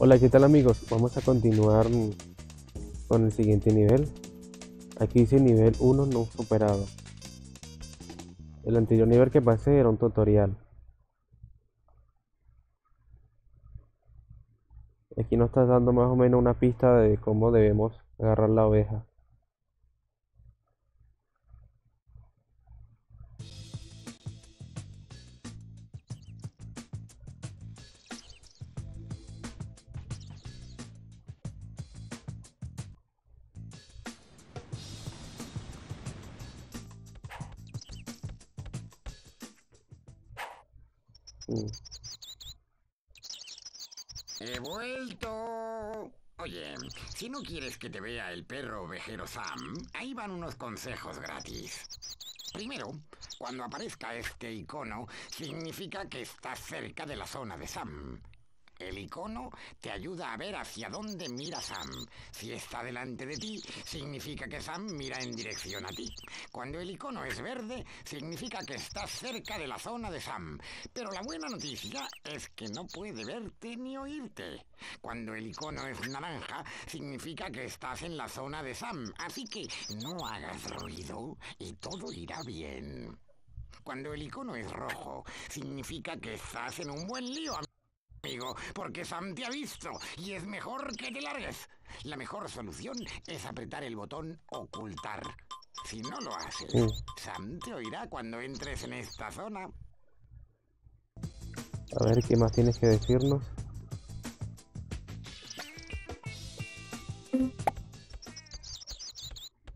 Hola, ¿qué tal amigos? Vamos a continuar con el siguiente nivel. Aquí dice nivel 1 no superado. El anterior nivel que pasé era un tutorial. Aquí nos está dando más o menos una pista de cómo debemos agarrar la oveja. He vuelto. Oye, si no quieres que te vea el perro ovejero Sam, ahí van unos consejos gratis. Primero, cuando aparezca este icono, significa que estás cerca de la zona de Sam. El icono te ayuda a ver hacia dónde mira Sam. Si está delante de ti, significa que Sam mira en dirección a ti. Cuando el icono es verde, significa que estás cerca de la zona de Sam. Pero la buena noticia es que no puede verte ni oírte. Cuando el icono es naranja, significa que estás en la zona de Sam. Así que no hagas ruido y todo irá bien. Cuando el icono es rojo, significa que estás en un buen lío amigo, porque Sam te ha visto y es mejor que te largues. La mejor solución es apretar el botón ocultar. Si no lo haces, Sam te oirá cuando entres en esta zona. A ver, ¿qué más tienes que decirnos?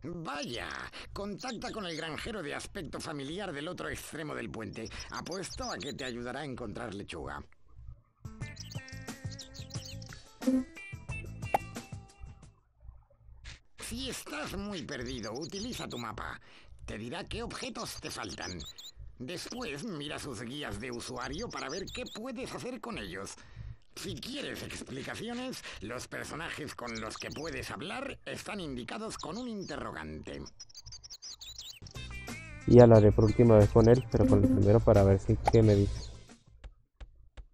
Vaya, contacta con el granjero de aspecto familiar del otro extremo del puente. Apuesto a que te ayudará a encontrar lechuga. Si estás muy perdido, utiliza tu mapa. Te dirá qué objetos te faltan. Después mira sus guías de usuario para ver qué puedes hacer con ellos. Si quieres explicaciones, los personajes con los que puedes hablar están indicados con un interrogante. Y hablaré por última vez con él, pero con el primero para ver si qué me dice.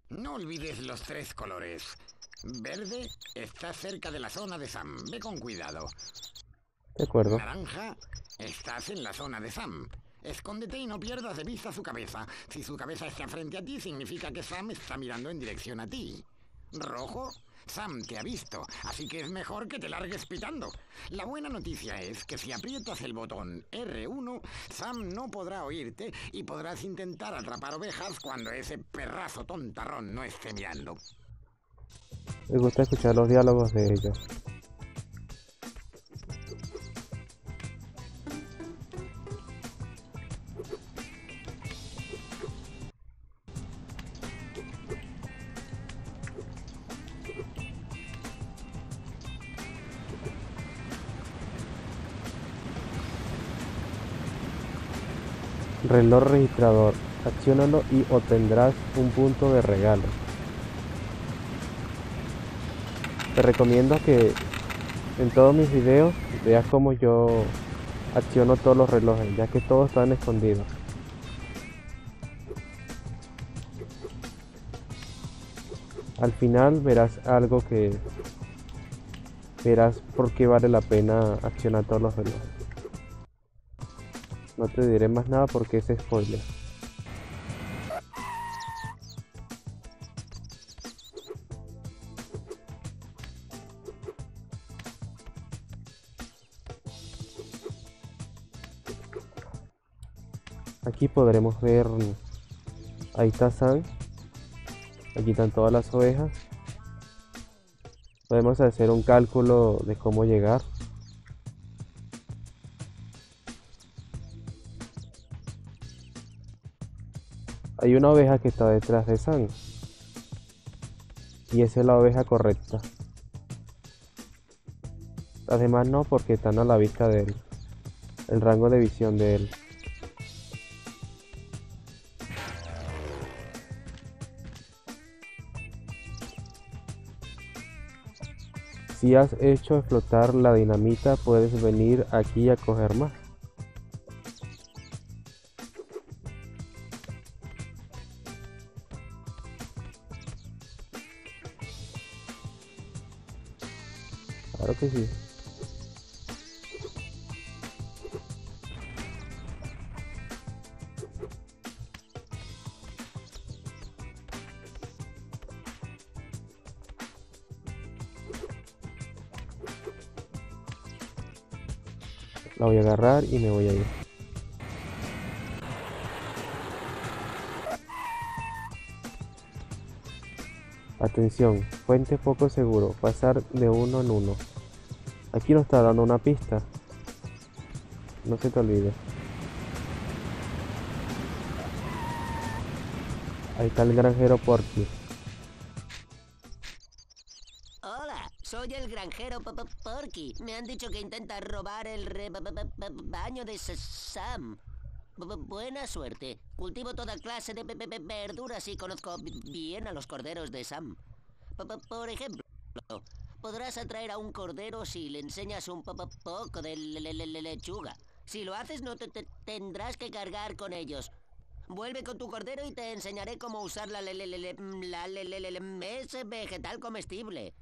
No olvides los tres colores. Verde está cerca de la zona de Sam. Ve con cuidado. De acuerdo. Naranja, estás en la zona de Sam. Escóndete y no pierdas de vista su cabeza. Si su cabeza está frente a ti, significa que Sam está mirando en dirección a ti. Rojo, Sam te ha visto, así que es mejor que te largues pitando. La buena noticia es que si aprietas el botón R1, Sam no podrá oírte y podrás intentar atrapar ovejas cuando ese perrazo tontarrón no esté mirando. Me gusta escuchar los diálogos de ellos. Reloj registrador. Acciónalo y obtendrás un punto de regalo. Te recomiendo que en todos mis videos veas cómo yo acciono todos los relojes, ya que todos están escondidos. Al final verás algo que verás por qué vale la pena accionar todos los relojes. No te diré más nada porque es spoiler. Podremos ver, ahí está San, aquí están todas las ovejas. Podemos hacer un cálculo de cómo llegar. Hay una oveja que está detrás de San. Y esa es la oveja correcta. Además no porque están a la vista de él. El rango de visión de él. Si has hecho explotar la dinamita, puedes venir aquí a coger más. Claro que sí. La voy a agarrar y me voy a ir. Atención, puente poco seguro, pasar de uno en uno. Aquí nos está dando una pista. No se te olvide. Ahí está el granjero Porky. El granjero P- Porky. Me han dicho que intenta robar el re- baño de Sam. Buena suerte. Cultivo toda clase de verduras y conozco bi- bien a los corderos de Sam. Por ejemplo, podrás atraer a un cordero si le enseñas un po- po- poco de le- le- le- lechuga. Si lo haces, no te, te- tendrás que cargar con ellos. Vuelve con tu cordero y te enseñaré cómo usar la, la le- le- ese vegetal comestible.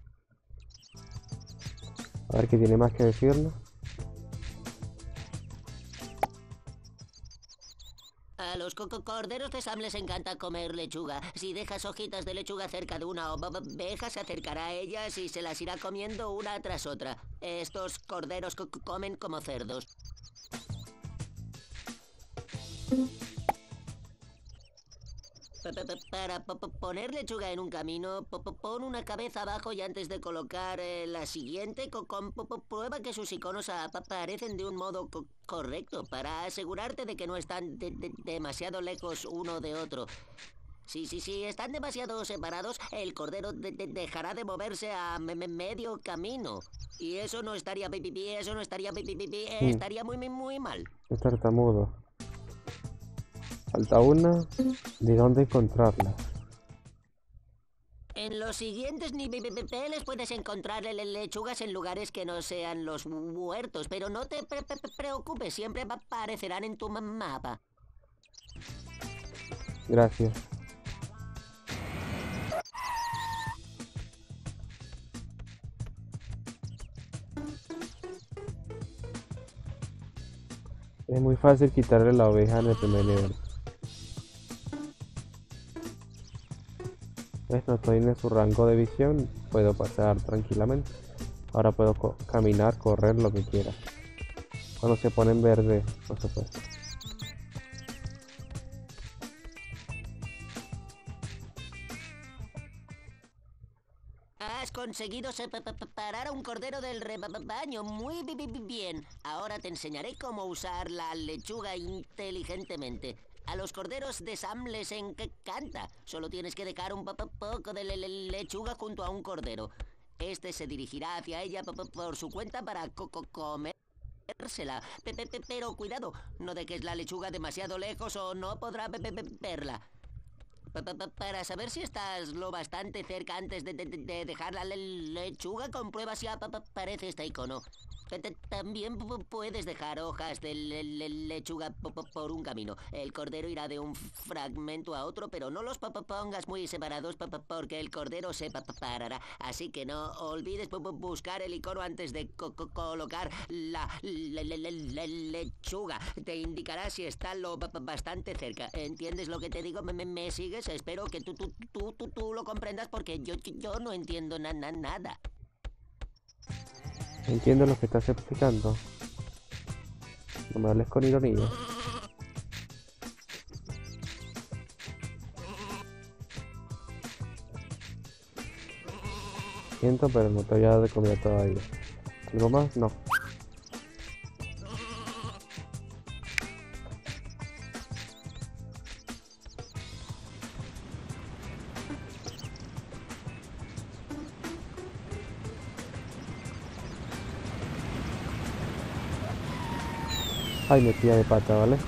A ver qué tiene más que decirnos. A los co- co- corderos de Sam les encanta comer lechuga. Si dejas hojitas de lechuga cerca de una oveja, se acercará a ellas y se las irá comiendo una tras otra. Estos corderos co- co- comen como cerdos. Pa- pa- pa- Para po- po- poner lechuga en un camino, po- po- pon una cabeza abajo y antes de colocar eh, la siguiente, prueba que sus iconos apa- aparecen de un modo co- correcto para asegurarte de que no están de- de- demasiado lejos uno de otro. Si, si, si están demasiado separados, el cordero de- de- dejará de moverse a me- me- medio camino. Y eso no estaría pi, pi, pi, eso no estaría pi, pi, pi, pi, Mm. estaría muy, muy, muy mal. Es tartamudo. Falta una. ¿De dónde encontrarla? En los siguientes niveles puedes encontrar le- lechugas en lugares que no sean los huertos, pero no te pre- pre- preocupes, siempre aparecerán en tu ma- mapa. Gracias. Es muy fácil quitarle la oveja en el primer nivel. ¿Ves? No estoy en su rango de visión. Puedo pasar tranquilamente. Ahora puedo caminar, correr, lo que quiera. Cuando se pone en verde, se puede. Has conseguido separar a un cordero del rebaño muy bi- bi- bi- bien. Ahora te enseñaré cómo usar la lechuga inteligentemente. Los corderos de Sam les encanta. Solo tienes que dejar un po- po- poco de le- le- lechuga junto a un cordero. Este se dirigirá hacia ella po- po- por su cuenta para co- co- Pero cuidado, no dejes la lechuga demasiado lejos o no podrá verla. Pa- pa- pa- Para saber si estás lo bastante cerca antes de, de- de- de dejar la le- lechuga, comprueba si apa- pa- aparece este icono. También pu- puedes dejar hojas de le- le- lechuga po- po- por un camino. El cordero irá de un fragmento a otro, pero no los pongas muy separados pa- pa- porque el cordero se pa- pa- parará. Así que no olvides buscar el icono antes de co- co- colocar la le- le- le- le- lechuga. Te indicará si está lo ba- ba- bastante cerca. ¿Entiendes lo que te digo? ¿Me, sigues? Espero que tú, tú, tú, lo comprendas porque yo, no entiendo na- na- nada. Entiendo lo que estás explicando. No me hables con ironía. Siento, pero no te voy a dar de comida todavía. ¿Algo más? No. Ay, metida de pata, ¿vale?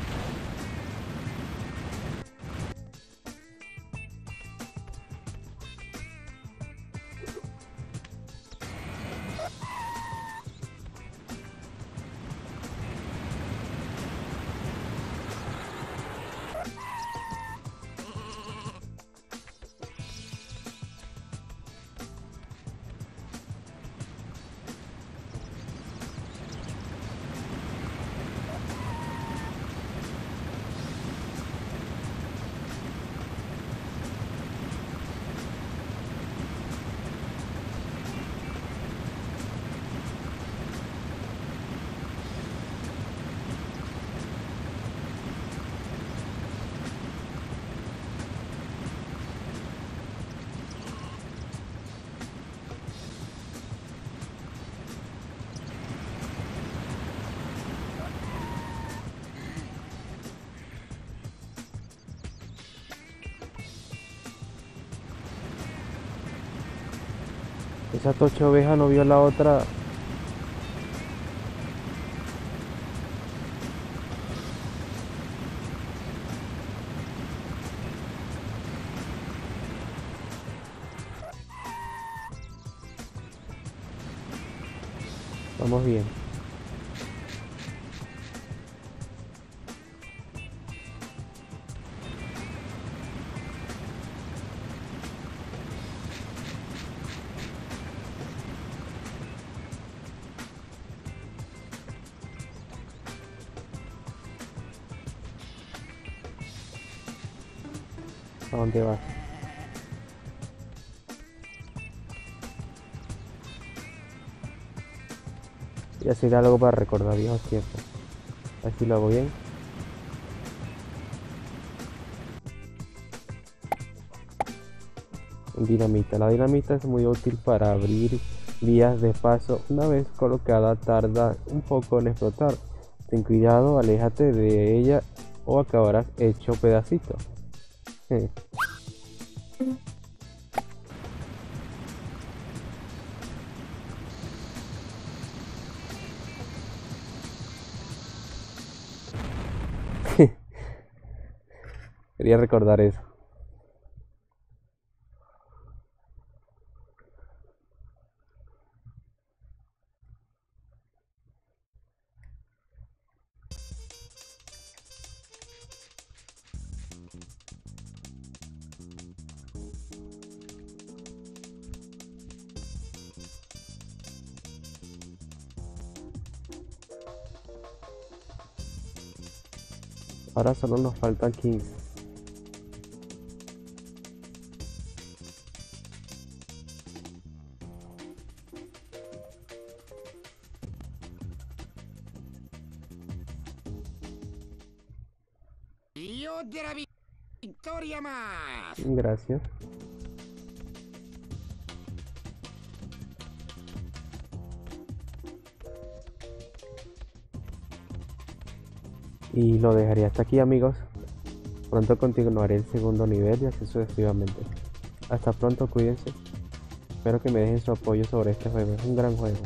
Esa tocha oveja no vio la otra. Vamos bien. Dónde vas? Y hacer algo para recordar viejos tiempos. Así lo hago bien. Dinamita. La dinamita es muy útil para abrir vías de paso. Una vez colocada tarda un poco en explotar. Ten cuidado, aléjate de ella o acabarás hecho pedacito. Quería recordar eso. Ahora solo nos faltan 15. Otra vi- victoria más. Gracias. Y lo dejaré hasta aquí amigos. Pronto continuaré el segundo nivel y así sucesivamente. Hasta pronto, cuídense. Espero que me dejen su apoyo sobre este juego. Es un gran juego.